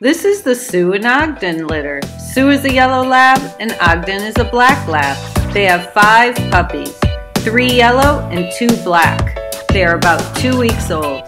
This is the Sue and Ogden litter. Sue is a yellow lab and Ogden is a black lab. They have five puppies, three yellow and two black. They are about two weeks old.